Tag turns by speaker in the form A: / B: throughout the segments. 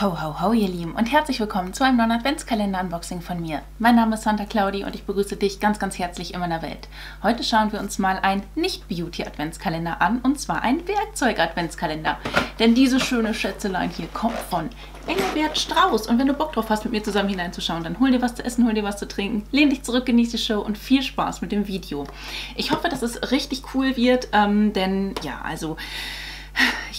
A: Ho, ho, ho, ihr Lieben und herzlich willkommen zu einem neuen Adventskalender-Unboxing von mir. Mein Name ist Santa Claudi und ich begrüße dich ganz, ganz herzlich in meiner Welt. Heute schauen wir uns mal einen Nicht-Beauty-Adventskalender an und zwar einen Werkzeug-Adventskalender. Denn diese schöne Schätzelein hier kommt von Engelbert Strauß. Und wenn du Bock drauf hast, mit mir zusammen hineinzuschauen, dann hol dir was zu essen, hol dir was zu trinken, lehn dich zurück, genieß die Show und viel Spaß mit dem Video. Ich hoffe, dass es richtig cool wird, ähm, denn ja, also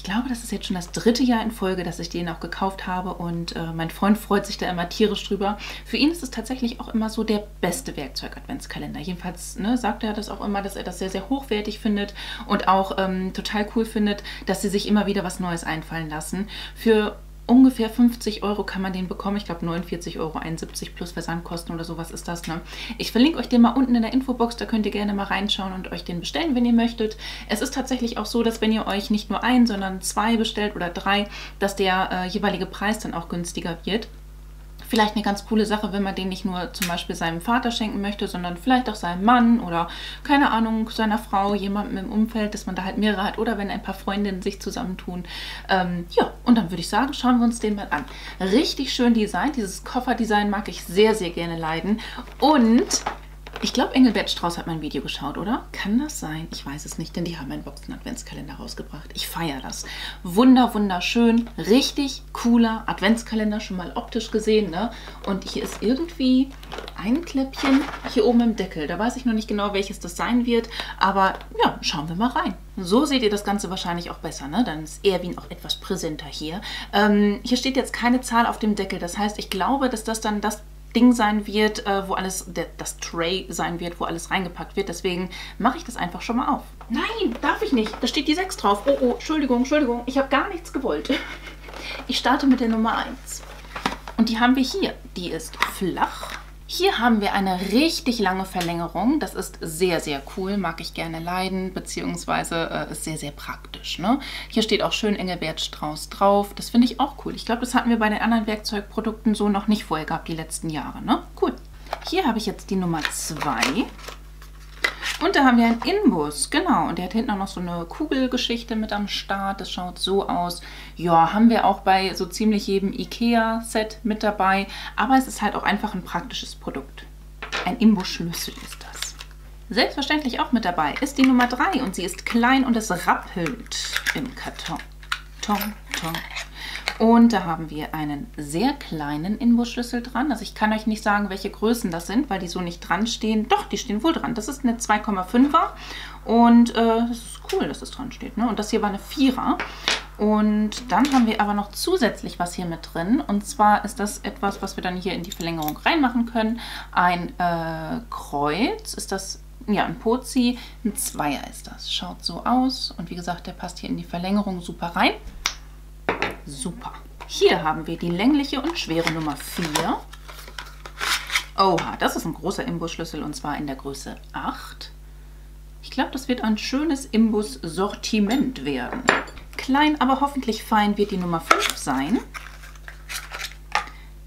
A: glaube, das ist jetzt schon das dritte Jahr in Folge, dass ich den auch gekauft habe und äh, mein Freund freut sich da immer tierisch drüber. Für ihn ist es tatsächlich auch immer so der beste Werkzeug-Adventskalender. Jedenfalls ne, sagt er das auch immer, dass er das sehr, sehr hochwertig findet und auch ähm, total cool findet, dass sie sich immer wieder was Neues einfallen lassen. Für ungefähr 50 Euro kann man den bekommen. Ich glaube 49,71 Euro plus Versandkosten oder sowas ist das. Ne? Ich verlinke euch den mal unten in der Infobox, da könnt ihr gerne mal reinschauen und euch den bestellen, wenn ihr möchtet. Es ist tatsächlich auch so, dass wenn ihr euch nicht nur ein, sondern zwei bestellt oder drei, dass der äh, jeweilige Preis dann auch günstiger wird vielleicht eine ganz coole Sache, wenn man den nicht nur zum Beispiel seinem Vater schenken möchte, sondern vielleicht auch seinem Mann oder keine Ahnung, seiner Frau, jemandem im Umfeld, dass man da halt mehrere hat oder wenn ein paar Freundinnen sich zusammentun. Ähm, ja, und dann würde ich sagen, schauen wir uns den mal an. Richtig schön designt, dieses Kofferdesign mag ich sehr, sehr gerne leiden und ich glaube, Engelbert Strauß hat mein Video geschaut, oder? Kann das sein? Ich weiß es nicht, denn die haben einen Boxen-Adventskalender rausgebracht. Ich feiere das. Wunder, wunderschön. Richtig cooler Adventskalender, schon mal optisch gesehen, ne? Und hier ist irgendwie ein Kläppchen hier oben im Deckel. Da weiß ich noch nicht genau, welches das sein wird, aber ja, schauen wir mal rein. So seht ihr das Ganze wahrscheinlich auch besser, ne? Dann ist Erwin auch etwas präsenter hier. Ähm, hier steht jetzt keine Zahl auf dem Deckel, das heißt, ich glaube, dass das dann das Ding sein wird, äh, wo alles, der, das Tray sein wird, wo alles reingepackt wird. Deswegen mache ich das einfach schon mal auf. Nein, darf ich nicht. Da steht die 6 drauf. Oh, oh, Entschuldigung, Entschuldigung. Ich habe gar nichts gewollt. Ich starte mit der Nummer 1. Und die haben wir hier. Die ist flach hier haben wir eine richtig lange Verlängerung. Das ist sehr, sehr cool, mag ich gerne leiden, beziehungsweise äh, ist sehr, sehr praktisch. Ne? Hier steht auch schön Engelbert Strauß drauf. Das finde ich auch cool. Ich glaube, das hatten wir bei den anderen Werkzeugprodukten so noch nicht vorher gehabt, die letzten Jahre. Ne? Cool. Hier habe ich jetzt die Nummer 2. Und da haben wir einen Inbus, genau. Und der hat hinten auch noch so eine Kugelgeschichte mit am Start. Das schaut so aus. Ja, haben wir auch bei so ziemlich jedem Ikea-Set mit dabei. Aber es ist halt auch einfach ein praktisches Produkt. Ein Imbusschlüssel ist das. Selbstverständlich auch mit dabei ist die Nummer 3 und sie ist klein und es rappelt im Karton. Tom, tom. Und da haben wir einen sehr kleinen Inbusschlüssel dran. Also ich kann euch nicht sagen, welche Größen das sind, weil die so nicht dran stehen. Doch, die stehen wohl dran. Das ist eine 2,5er und äh, das ist cool, dass es dran steht. Ne? Und das hier war eine 4er. Und dann haben wir aber noch zusätzlich was hier mit drin. Und zwar ist das etwas, was wir dann hier in die Verlängerung reinmachen können. Ein äh, Kreuz. Ist das ja, ein Pozi, ein Zweier ist das. Schaut so aus und wie gesagt, der passt hier in die Verlängerung super rein. Super. Hier haben wir die längliche und schwere Nummer 4. Oha, das ist ein großer Imbusschlüssel und zwar in der Größe 8. Ich glaube, das wird ein schönes Imbus-Sortiment werden. Klein, aber hoffentlich fein wird die Nummer 5 sein.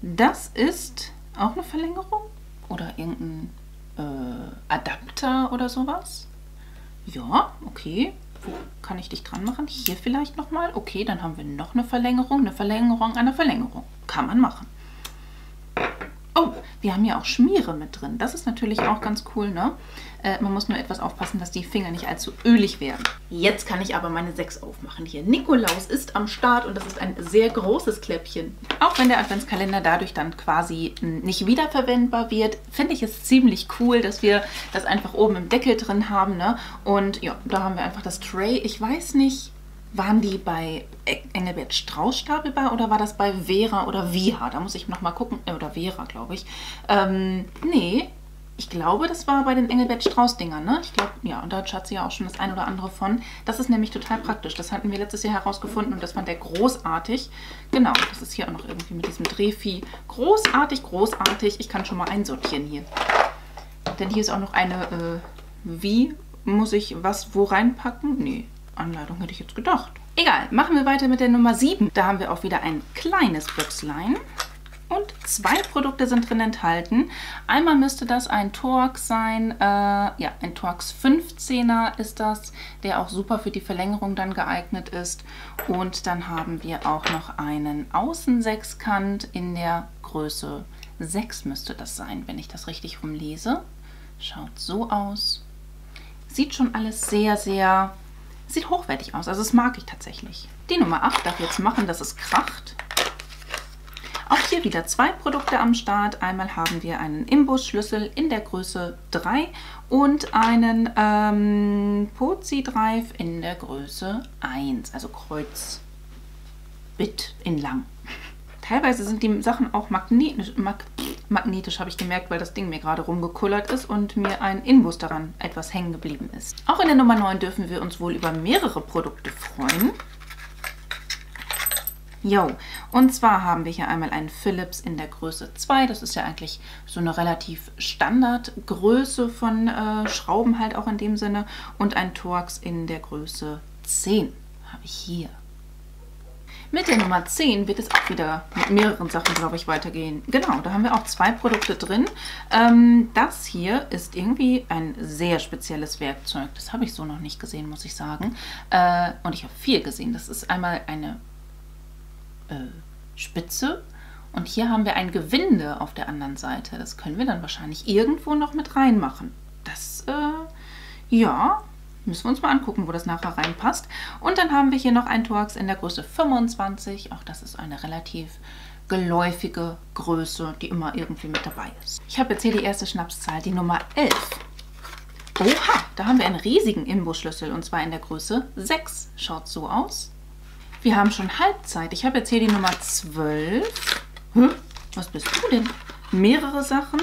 A: Das ist auch eine Verlängerung oder irgendein äh, Adapter oder sowas. Ja, okay. Wo kann ich dich dran machen? Hier vielleicht nochmal. Okay, dann haben wir noch eine Verlängerung, eine Verlängerung, eine Verlängerung. Kann man machen. Oh, wir haben ja auch Schmiere mit drin. Das ist natürlich auch ganz cool, ne? Äh, man muss nur etwas aufpassen, dass die Finger nicht allzu ölig werden. Jetzt kann ich aber meine 6 aufmachen hier. Nikolaus ist am Start und das ist ein sehr großes Kläppchen. Auch wenn der Adventskalender dadurch dann quasi nicht wiederverwendbar wird, finde ich es ziemlich cool, dass wir das einfach oben im Deckel drin haben. Ne? Und ja, da haben wir einfach das Tray. Ich weiß nicht, waren die bei Engelbert Strauß stapelbar oder war das bei Vera oder Viha? Da muss ich nochmal gucken. Äh, oder Vera, glaube ich. Ähm, nee, ich glaube, das war bei den Engelbert Strauß-Dingern, ne? Ich glaube, ja, und da hat Schatzi ja auch schon das ein oder andere von. Das ist nämlich total praktisch. Das hatten wir letztes Jahr herausgefunden und das fand der großartig. Genau, das ist hier auch noch irgendwie mit diesem Drehvieh. Großartig, großartig. Ich kann schon mal einsortieren hier. Denn hier ist auch noch eine, äh, wie muss ich was wo reinpacken? Nee, Anleitung hätte ich jetzt gedacht. Egal, machen wir weiter mit der Nummer 7. Da haben wir auch wieder ein kleines Büchslein und Zwei Produkte sind drin enthalten. Einmal müsste das ein Torx sein, äh, ja, ein Torx 15er ist das, der auch super für die Verlängerung dann geeignet ist. Und dann haben wir auch noch einen Außensechskant in der Größe 6 müsste das sein, wenn ich das richtig rumlese. Schaut so aus. Sieht schon alles sehr, sehr, sieht hochwertig aus. Also das mag ich tatsächlich. Die Nummer 8 darf jetzt machen, dass es kracht. Auch hier wieder zwei Produkte am Start. Einmal haben wir einen Imbusschlüssel in der Größe 3 und einen ähm, Pozi Drive in der Größe 1, also Kreuzbit in lang. Teilweise sind die Sachen auch magnetisch, mag, magnetisch habe ich gemerkt, weil das Ding mir gerade rumgekullert ist und mir ein Inbus daran etwas hängen geblieben ist. Auch in der Nummer 9 dürfen wir uns wohl über mehrere Produkte freuen. Jo, und zwar haben wir hier einmal einen Philips in der Größe 2. Das ist ja eigentlich so eine relativ Standardgröße von äh, Schrauben halt auch in dem Sinne. Und ein Torx in der Größe 10 habe ich hier. Mit der Nummer 10 wird es auch wieder mit mehreren Sachen, glaube ich, weitergehen. Genau, da haben wir auch zwei Produkte drin. Ähm, das hier ist irgendwie ein sehr spezielles Werkzeug. Das habe ich so noch nicht gesehen, muss ich sagen. Äh, und ich habe viel gesehen. Das ist einmal eine äh, Spitze. Und hier haben wir ein Gewinde auf der anderen Seite. Das können wir dann wahrscheinlich irgendwo noch mit reinmachen. Das, äh, ja, müssen wir uns mal angucken, wo das nachher reinpasst. Und dann haben wir hier noch ein Torx in der Größe 25. Auch das ist eine relativ geläufige Größe, die immer irgendwie mit dabei ist. Ich habe jetzt hier die erste Schnapszahl, die Nummer 11. Oha, da haben wir einen riesigen Imbusschlüssel und zwar in der Größe 6. Schaut so aus. Wir haben schon Halbzeit. Ich habe jetzt hier die Nummer 12. Hm? Was bist du denn? Mehrere Sachen.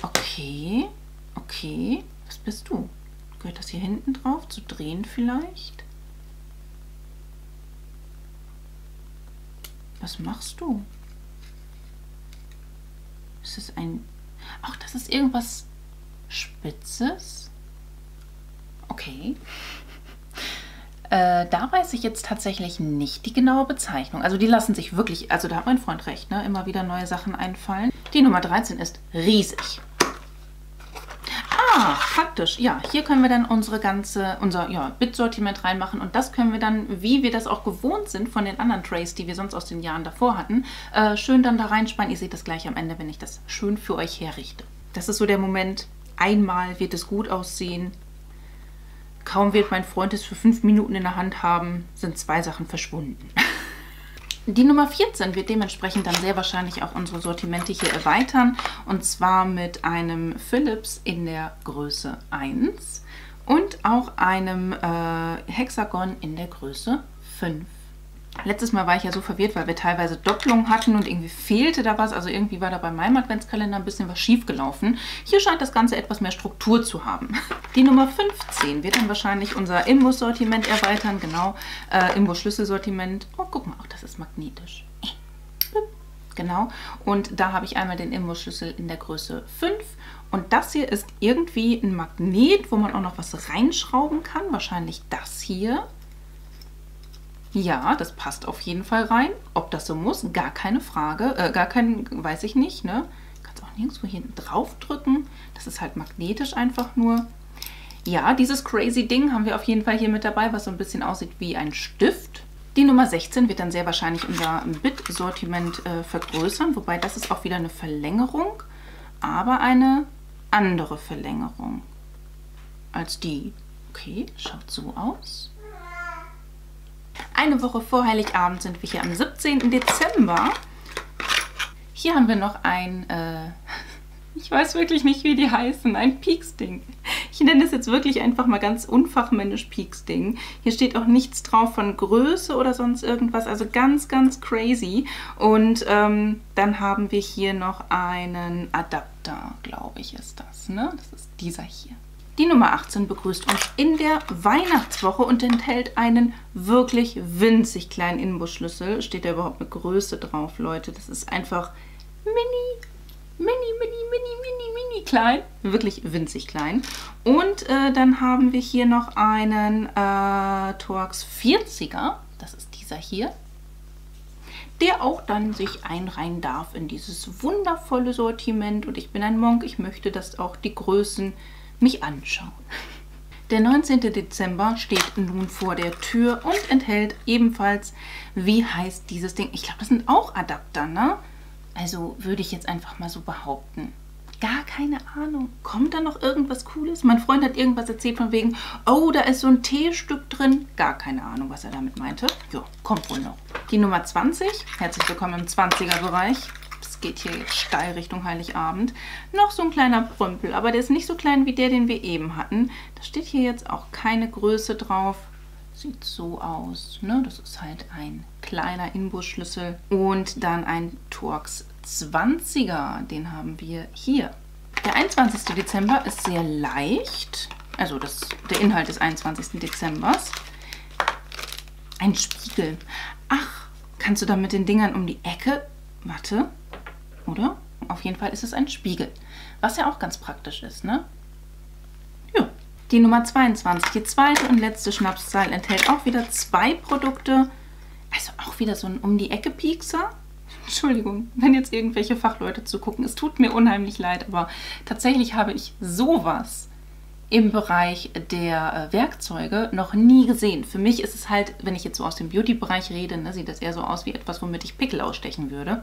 A: Okay. Okay. Was bist du? Gehört das hier hinten drauf? Zu drehen vielleicht? Was machst du? Ist es ein... Ach, das ist irgendwas Spitzes? Okay. Äh, da weiß ich jetzt tatsächlich nicht die genaue Bezeichnung. Also die lassen sich wirklich, also da hat mein Freund recht, ne? immer wieder neue Sachen einfallen. Die Nummer 13 ist riesig. Praktisch. Ja, hier können wir dann unsere ganze, unser ja, Bit-Sortiment reinmachen und das können wir dann, wie wir das auch gewohnt sind von den anderen Trays, die wir sonst aus den Jahren davor hatten, äh, schön dann da reinspannen. Ihr seht das gleich am Ende, wenn ich das schön für euch herrichte. Das ist so der Moment, einmal wird es gut aussehen, Kaum wird mein Freund es für fünf Minuten in der Hand haben, sind zwei Sachen verschwunden. Die Nummer 14 wird dementsprechend dann sehr wahrscheinlich auch unsere Sortimente hier erweitern. Und zwar mit einem Philips in der Größe 1 und auch einem äh, Hexagon in der Größe 5. Letztes Mal war ich ja so verwirrt, weil wir teilweise Doppelungen hatten und irgendwie fehlte da was. Also irgendwie war da bei meinem Adventskalender ein bisschen was schief gelaufen. Hier scheint das Ganze etwas mehr Struktur zu haben. Die Nummer 15 wird dann wahrscheinlich unser Imbus-Sortiment erweitern. Genau, äh, Imbus-Schlüsselsortiment. Oh, guck mal, auch das ist magnetisch. Genau, und da habe ich einmal den Imbus-Schlüssel in der Größe 5 und das hier ist irgendwie ein Magnet, wo man auch noch was reinschrauben kann. Wahrscheinlich das hier. Ja, das passt auf jeden Fall rein. Ob das so muss, gar keine Frage. Äh, gar kein, weiß ich nicht, ne? Kannst auch nirgendwo hinten drauf drücken. Das ist halt magnetisch einfach nur. Ja, dieses crazy Ding haben wir auf jeden Fall hier mit dabei, was so ein bisschen aussieht wie ein Stift. Die Nummer 16 wird dann sehr wahrscheinlich unser Bit-Sortiment äh, vergrößern, wobei das ist auch wieder eine Verlängerung, aber eine andere Verlängerung als die. Okay, schaut so aus. Eine Woche vor Heiligabend sind wir hier am 17. Dezember. Hier haben wir noch ein, äh, ich weiß wirklich nicht, wie die heißen, ein Peaks-Ding. Ich nenne es jetzt wirklich einfach mal ganz unfachmännisch Peaks-Ding. Hier steht auch nichts drauf von Größe oder sonst irgendwas, also ganz, ganz crazy. Und ähm, dann haben wir hier noch einen Adapter, glaube ich, ist das. Ne? Das ist dieser hier. Die Nummer 18 begrüßt uns in der Weihnachtswoche und enthält einen wirklich winzig kleinen Inbusschlüssel. Steht da überhaupt eine Größe drauf, Leute? Das ist einfach mini, mini, mini, mini, mini, mini klein. Wirklich winzig klein. Und äh, dann haben wir hier noch einen äh, Torx 40er. Das ist dieser hier. der auch dann sich einreihen darf in dieses wundervolle Sortiment. Und ich bin ein Monk, ich möchte, dass auch die Größen mich anschauen. Der 19. Dezember steht nun vor der Tür und enthält ebenfalls, wie heißt dieses Ding? Ich glaube, das sind auch Adapter, ne? Also würde ich jetzt einfach mal so behaupten. Gar keine Ahnung. Kommt da noch irgendwas Cooles? Mein Freund hat irgendwas erzählt von wegen, oh, da ist so ein T-Stück drin. Gar keine Ahnung, was er damit meinte. Ja, kommt wohl noch. Die Nummer 20. Herzlich willkommen im 20er-Bereich geht hier jetzt steil Richtung Heiligabend. Noch so ein kleiner Prümpel, aber der ist nicht so klein wie der, den wir eben hatten. Da steht hier jetzt auch keine Größe drauf. Sieht so aus. Ne? Das ist halt ein kleiner Inbusschlüssel und dann ein Torx 20er. Den haben wir hier. Der 21. Dezember ist sehr leicht. Also das, der Inhalt des 21. Dezembers. Ein Spiegel. Ach, kannst du da mit den Dingern um die Ecke... Warte, oder? Auf jeden Fall ist es ein Spiegel, was ja auch ganz praktisch ist, ne? Ja. Die Nummer 22, die zweite und letzte Schnapszahl, enthält auch wieder zwei Produkte. Also auch wieder so ein Um-die-Ecke-Piekser. Entschuldigung, wenn jetzt irgendwelche Fachleute zugucken. Es tut mir unheimlich leid, aber tatsächlich habe ich sowas im Bereich der äh, Werkzeuge noch nie gesehen. Für mich ist es halt, wenn ich jetzt so aus dem Beauty-Bereich rede, ne, sieht das eher so aus wie etwas, womit ich Pickel ausstechen würde.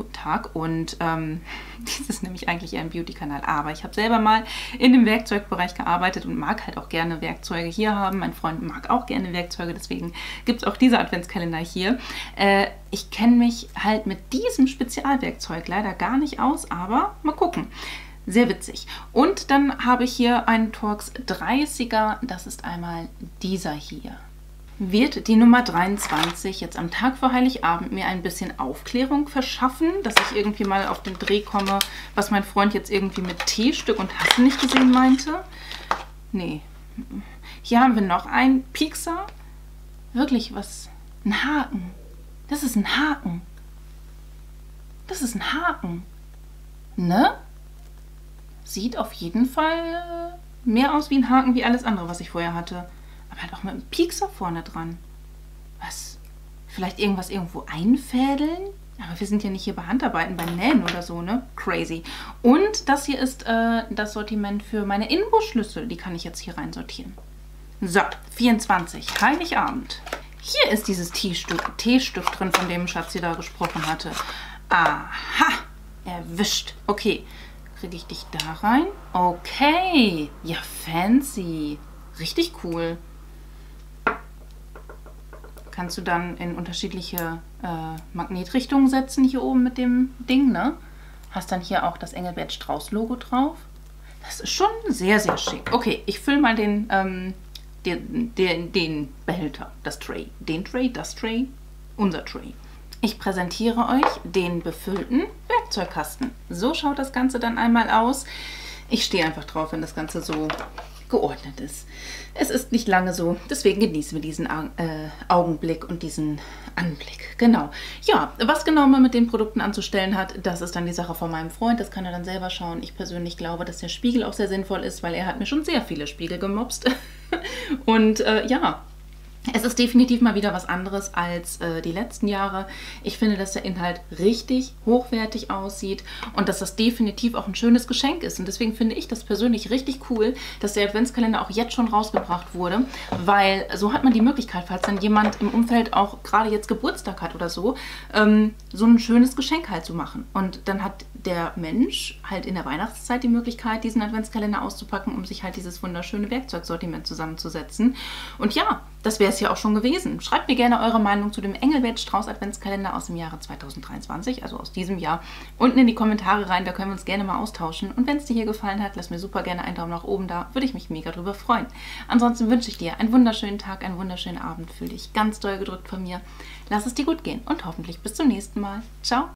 A: Guten Tag und ähm, dies ist nämlich eigentlich eher ein Beauty-Kanal, aber ich habe selber mal in dem Werkzeugbereich gearbeitet und mag halt auch gerne Werkzeuge hier haben. Mein Freund mag auch gerne Werkzeuge, deswegen gibt es auch diese Adventskalender hier. Äh, ich kenne mich halt mit diesem Spezialwerkzeug leider gar nicht aus, aber mal gucken. Sehr witzig. Und dann habe ich hier einen Torx 30er, das ist einmal dieser hier wird die Nummer 23 jetzt am Tag vor Heiligabend mir ein bisschen Aufklärung verschaffen, dass ich irgendwie mal auf den Dreh komme, was mein Freund jetzt irgendwie mit T-Stück und hast du nicht gesehen meinte. Nee. Hier haben wir noch einen Piekser. Wirklich was? Ein Haken. Das ist ein Haken. Das ist ein Haken. Ne? Sieht auf jeden Fall mehr aus wie ein Haken wie alles andere, was ich vorher hatte. Aber halt auch mit einem Piekser vorne dran. Was? Vielleicht irgendwas irgendwo einfädeln? Aber wir sind ja nicht hier bei Handarbeiten, bei Nähen oder so, ne? Crazy. Und das hier ist äh, das Sortiment für meine Inbusschlüssel. Die kann ich jetzt hier rein sortieren. So, 24. Heiligabend. Hier ist dieses T-Stück drin, von dem Schatzi da gesprochen hatte. Aha, erwischt. Okay, kriege ich dich da rein? Okay, ja fancy. Richtig cool kannst du dann in unterschiedliche äh, Magnetrichtungen setzen hier oben mit dem Ding, ne? Hast dann hier auch das Engelbert Strauß Logo drauf. Das ist schon sehr, sehr schick. Okay, ich fülle mal den, ähm, den, den, den Behälter, das Tray. Den Tray, das Tray, unser Tray. Ich präsentiere euch den befüllten Werkzeugkasten. So schaut das Ganze dann einmal aus. Ich stehe einfach drauf, wenn das Ganze so geordnet ist. Es ist nicht lange so, deswegen genießen wir diesen äh, Augenblick und diesen Anblick. Genau. Ja, was genau man mit den Produkten anzustellen hat, das ist dann die Sache von meinem Freund. Das kann er dann selber schauen. Ich persönlich glaube, dass der Spiegel auch sehr sinnvoll ist, weil er hat mir schon sehr viele Spiegel gemobst. und äh, ja, es ist definitiv mal wieder was anderes als äh, die letzten Jahre. Ich finde, dass der Inhalt richtig hochwertig aussieht und dass das definitiv auch ein schönes Geschenk ist. Und deswegen finde ich das persönlich richtig cool, dass der Adventskalender auch jetzt schon rausgebracht wurde, weil so hat man die Möglichkeit, falls dann jemand im Umfeld auch gerade jetzt Geburtstag hat oder so, ähm, so ein schönes Geschenk halt zu machen. Und dann hat der Mensch halt in der Weihnachtszeit die Möglichkeit, diesen Adventskalender auszupacken, um sich halt dieses wunderschöne Werkzeugsortiment zusammenzusetzen. Und ja, das wäre es ja auch schon gewesen. Schreibt mir gerne eure Meinung zu dem Engelbert Strauß Adventskalender aus dem Jahre 2023, also aus diesem Jahr, unten in die Kommentare rein, da können wir uns gerne mal austauschen. Und wenn es dir hier gefallen hat, lass mir super gerne einen Daumen nach oben da, würde ich mich mega drüber freuen. Ansonsten wünsche ich dir einen wunderschönen Tag, einen wunderschönen Abend, fühl dich ganz doll gedrückt von mir. Lass es dir gut gehen und hoffentlich bis zum nächsten Mal. Ciao!